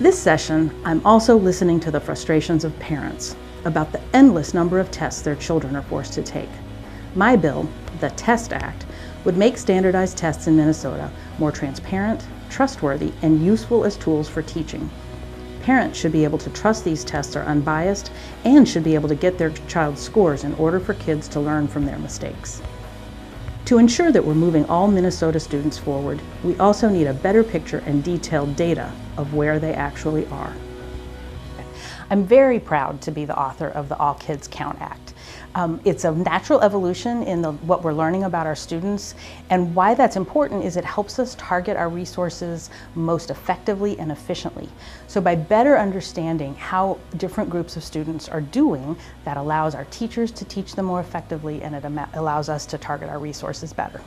This session, I'm also listening to the frustrations of parents about the endless number of tests their children are forced to take. My bill, the TEST Act, would make standardized tests in Minnesota more transparent, trustworthy, and useful as tools for teaching. Parents should be able to trust these tests are unbiased and should be able to get their child's scores in order for kids to learn from their mistakes. To ensure that we're moving all Minnesota students forward, we also need a better picture and detailed data of where they actually are. I'm very proud to be the author of the All Kids Count Act. Um, it's a natural evolution in the, what we're learning about our students and why that's important is it helps us target our resources most effectively and efficiently. So by better understanding how different groups of students are doing, that allows our teachers to teach them more effectively and it allows us to target our resources better.